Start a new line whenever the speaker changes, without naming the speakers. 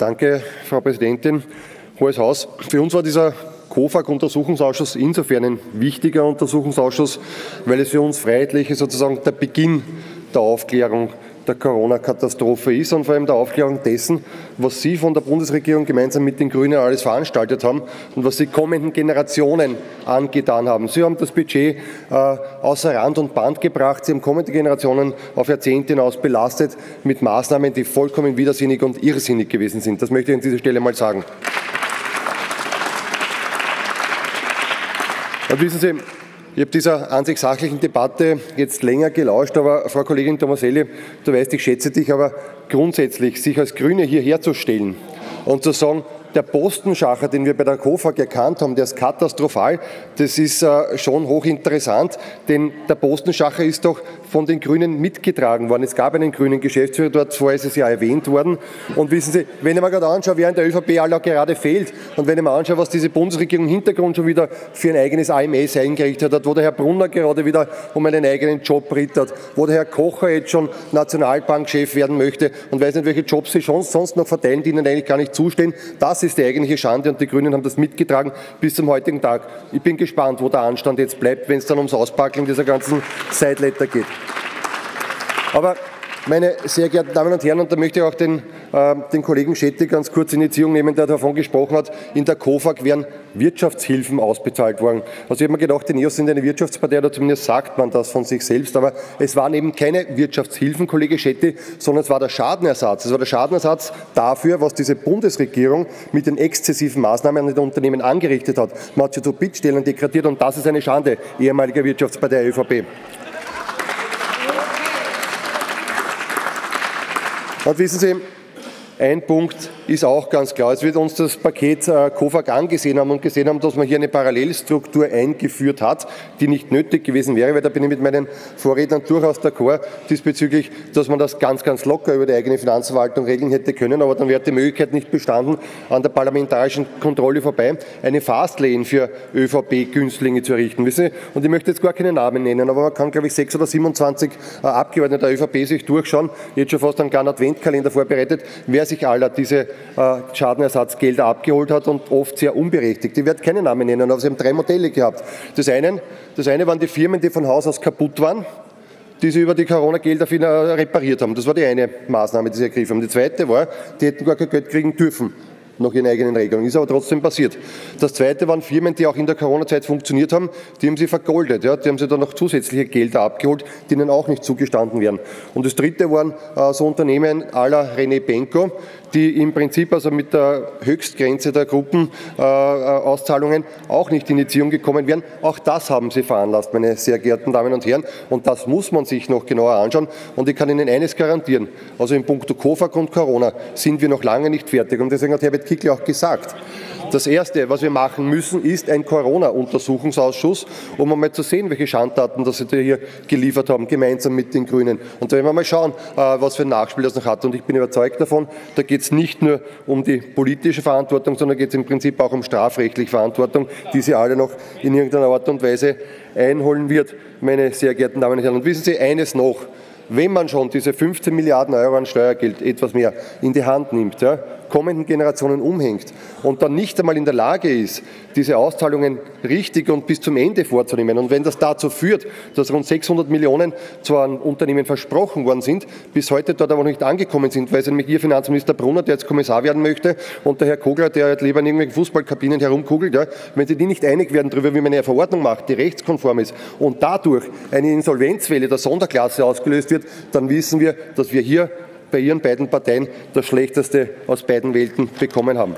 Danke, Frau Präsidentin. Hohes Haus. Für uns war dieser KOFAG-Untersuchungsausschuss insofern ein wichtiger Untersuchungsausschuss, weil es für uns Freiheitliche sozusagen der Beginn der Aufklärung der Corona-Katastrophe ist und vor allem der Aufklärung dessen, was Sie von der Bundesregierung gemeinsam mit den Grünen alles veranstaltet haben und was Sie kommenden Generationen angetan haben. Sie haben das Budget äh, außer Rand und Band gebracht. Sie haben kommende Generationen auf Jahrzehnte hinaus belastet mit Maßnahmen, die vollkommen widersinnig und irrsinnig gewesen sind. Das möchte ich an dieser Stelle mal sagen. Und wissen Sie, ich habe dieser an sich sachlichen Debatte jetzt länger gelauscht, aber Frau Kollegin Tomaselli, du weißt, ich schätze dich, aber grundsätzlich sich als Grüne hierher zu stellen und zu sagen, der Postenschacher, den wir bei der KOFAG erkannt haben, der ist katastrophal. Das ist äh, schon hochinteressant, denn der Postenschacher ist doch von den Grünen mitgetragen worden. Es gab einen grünen Geschäftsführer dort, vorher ist es ja erwähnt worden. Und wissen Sie, wenn ich mir gerade anschaue, wer in der ÖVP aller gerade fehlt und wenn ich mir anschaue, was diese Bundesregierung im Hintergrund schon wieder für ein eigenes AMS eingerichtet hat, wo der Herr Brunner gerade wieder um einen eigenen Job rittert, wo der Herr Kocher jetzt schon Nationalbankchef werden möchte und weiß nicht, welche Jobs sie sonst noch verteilen, die ihnen eigentlich gar nicht zustehen, das ist die eigentliche Schande und die Grünen haben das mitgetragen bis zum heutigen Tag. Ich bin gespannt, wo der Anstand jetzt bleibt, wenn es dann ums Auspackeln dieser ganzen Sideletter geht. Aber meine sehr geehrten Damen und Herren, und da möchte ich auch den, äh, den Kollegen Schetti ganz kurz in Beziehung nehmen, der davon gesprochen hat, in der KOFAG wären Wirtschaftshilfen ausbezahlt worden. Also ich habe mir gedacht, die NEOS sind eine Wirtschaftspartei, oder zumindest sagt man das von sich selbst, aber es waren eben keine Wirtschaftshilfen, Kollege Schetti, sondern es war der Schadenersatz. Es war der Schadenersatz dafür, was diese Bundesregierung mit den exzessiven Maßnahmen an den Unternehmen angerichtet hat. Man hat sie zu Bittstellen degradiert und das ist eine Schande, ehemaliger Wirtschaftspartei ÖVP. Und wissen Sie, ein Punkt ist auch ganz klar. Es wird uns das Paket äh, KOFAG angesehen haben und gesehen haben, dass man hier eine Parallelstruktur eingeführt hat, die nicht nötig gewesen wäre, weil da bin ich mit meinen Vorrednern durchaus d'accord diesbezüglich, dass man das ganz, ganz locker über die eigene Finanzverwaltung regeln hätte können, aber dann wäre die Möglichkeit nicht bestanden, an der parlamentarischen Kontrolle vorbei eine Fastlane für ÖVP-Günstlinge zu errichten. Und ich möchte jetzt gar keine Namen nennen, aber man kann, glaube ich, sechs oder 27 äh, Abgeordnete der ÖVP sich durchschauen, jetzt schon fast einen kleinen Adventkalender vorbereitet, wer sich aller diese äh, Schadenersatzgelder abgeholt hat und oft sehr unberechtigt. Ich werde keine Namen nennen, aber sie haben drei Modelle gehabt. Das eine, das eine waren die Firmen, die von Haus aus kaputt waren die sie über die Corona-Gelder repariert haben. Das war die eine Maßnahme, die sie ergriffen haben. Die zweite war, die hätten gar kein Geld kriegen dürfen nach ihren eigenen Regelungen. Ist aber trotzdem passiert. Das zweite waren Firmen, die auch in der Corona-Zeit funktioniert haben, die haben sie vergoldet. Ja, die haben sie dann noch zusätzliche Gelder abgeholt, die ihnen auch nicht zugestanden werden. Und das dritte waren äh, so Unternehmen aller René Benko, die im Prinzip also mit der Höchstgrenze der Gruppenauszahlungen äh, auch nicht in die Ziehung gekommen wären. Auch das haben sie veranlasst, meine sehr geehrten Damen und Herren. Und das muss man sich noch genauer anschauen. Und ich kann Ihnen eines garantieren. Also in puncto COFAG und Corona sind wir noch lange nicht fertig. Und deswegen hat Herbert Kickl auch gesagt, das Erste, was wir machen müssen, ist ein Corona-Untersuchungsausschuss, um einmal zu sehen, welche Schandtaten das Sie hier geliefert haben, gemeinsam mit den Grünen. Und da werden wir mal schauen, äh, was für ein Nachspiel das noch hat. Und ich bin überzeugt davon, da geht es nicht nur um die politische Verantwortung, sondern geht es im Prinzip auch um strafrechtliche Verantwortung, die Sie alle noch in irgendeiner Art und Weise einholen wird, meine sehr geehrten Damen und Herren. Und wissen Sie eines noch, wenn man schon diese 15 Milliarden Euro an Steuergeld etwas mehr in die Hand nimmt, ja, kommenden Generationen umhängt und dann nicht einmal in der Lage ist, diese Auszahlungen richtig und bis zum Ende vorzunehmen. Und wenn das dazu führt, dass rund 600 Millionen zwar an Unternehmen versprochen worden sind, bis heute dort aber noch nicht angekommen sind, weil es nämlich Ihr Finanzminister Brunner, der jetzt Kommissar werden möchte, und der Herr Kogler, der halt lieber in irgendwelchen Fußballkabinen herumkugelt, ja, wenn sie die nicht einig werden darüber, wie man eine Verordnung macht, die rechtskonform ist und dadurch eine Insolvenzwelle der Sonderklasse ausgelöst wird, dann wissen wir, dass wir hier bei Ihren beiden Parteien das Schlechteste aus beiden Welten bekommen haben.